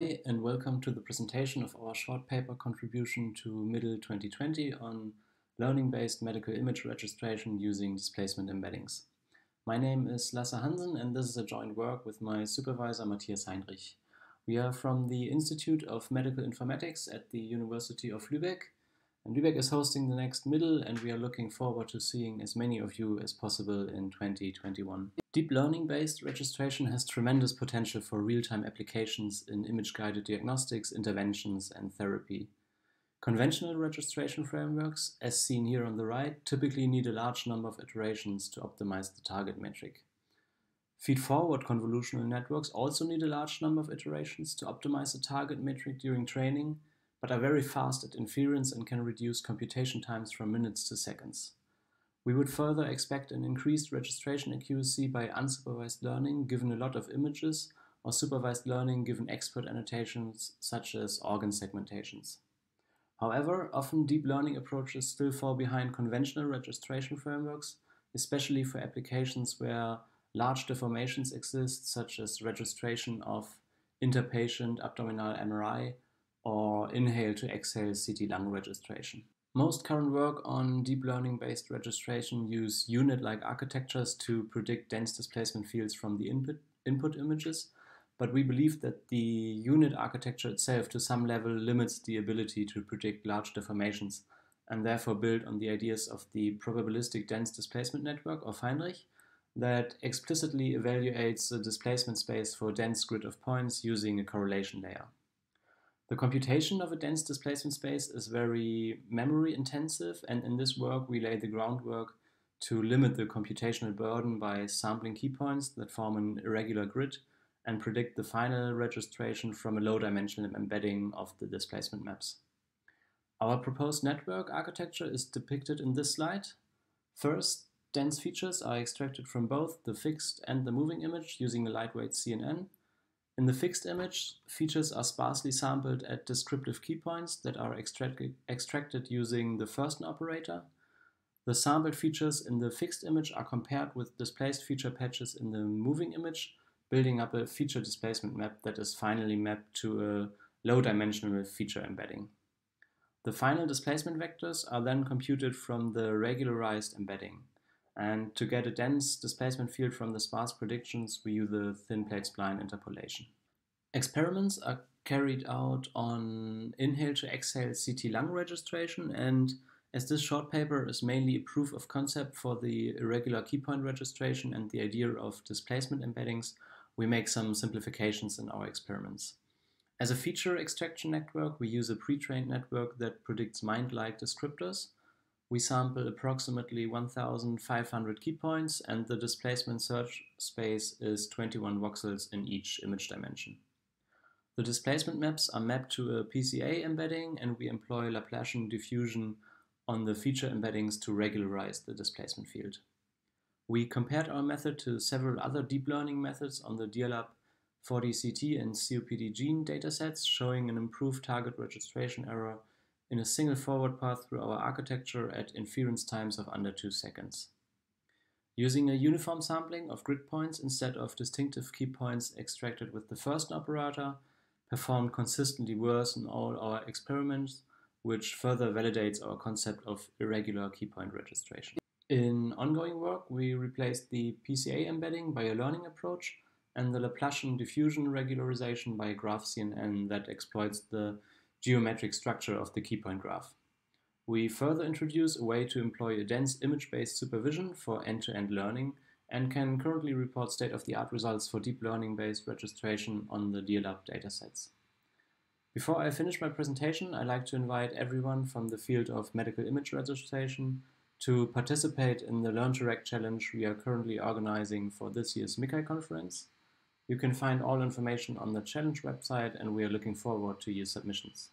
and welcome to the presentation of our short paper contribution to MIDL 2020 on learning-based medical image registration using displacement embeddings. My name is Lasse Hansen and this is a joint work with my supervisor Mattias Heinrich. We are from the Institute of Medical Informatics at the University of Lübeck and Lübeck is hosting the next MIDL and we are looking forward to seeing as many of you as possible in 2021. Deep learning-based registration has tremendous potential for real-time applications in image-guided diagnostics, interventions, and therapy. Conventional registration frameworks, as seen here on the right, typically need a large number of iterations to optimize the target metric. Feed-forward convolutional networks also need a large number of iterations to optimize the target metric during training, but are very fast at inference and can reduce computation times from minutes to seconds. We would further expect an increased registration accuracy by unsupervised learning given a lot of images or supervised learning given expert annotations such as organ segmentations. However, often deep learning approaches still fall behind conventional registration frameworks, especially for applications where large deformations exist, such as registration of interpatient abdominal MRI or inhale to exhale CT lung registration. Most current work on deep learning based registration use U-Net-like architectures to predict dense displacement fields from the input, input images, but we believe that the U-Net architecture itself to some level limits the ability to predict large deformations and therefore build on the ideas of the probabilistic dense displacement network of Heinrich that explicitly evaluates the displacement space for a dense grid of points using a correlation layer. The computation of a dense displacement space is very memory intensive, and in this work we lay the groundwork to limit the computational burden by sampling key points that form an irregular grid and predict the final registration from a low dimensional embedding of the displacement maps. Our proposed network architecture is depicted in this slide. First, dense features are extracted from both the fixed and the moving image using a lightweight CNN, in the fixed image, features are sparsely sampled at descriptive key points that are extracted, extracted using the Förstner operator. The sampled features in the fixed image are compared with displaced feature patches in the moving image, building up a feature displacement map that is finally mapped to a low dimensional feature embedding. The final displacement vectors are then computed from the regularized embedding. And to get a dense displacement field from the sparse predictions, we use the thin plate spline interpolation. Experiments are carried out on inhale to exhale CT lung registration and as this short paper is mainly a proof of concept for the irregular keypoint registration and the idea of displacement embeddings, we make some simplifications in our experiments. As a feature extraction network, we use a pre-trained network that predicts MIND-like descriptors, we sample approximately 1,500 key points and the displacement search space is 21 voxels in each image dimension. The displacement maps are mapped to a PCA embedding and we employ Laplacian diffusion on the feature embeddings to regularize the displacement field. We compared our method to several other deep learning methods on the DIR-Lab 4DCT and COPDGene datasets showing an improved target registration error in a single forward path through our architecture at inference times of under 2 seconds. Using a uniform sampling of grid points instead of distinctive key points extracted with the Förstner operator performed consistently worse in all our experiments, which further validates our concept of irregular key point registration. In ongoing work, we replaced the PCA embedding by a learning approach and the Laplacian diffusion regularization by a graph CNN that exploits the geometric structure of the keypoint graph. We further introduce a way to employ a dense image-based supervision for end-to-end -end learning and can currently report state-of-the-art results for deep learning-based registration on the DIR-Lab datasets. Before I finish my presentation, I'd like to invite everyone from the field of medical image registration to participate in the Learn2Reg challenge we are currently organizing for this year's MICCAI conference. You can find all information on the challenge website and we are looking forward to your submissions.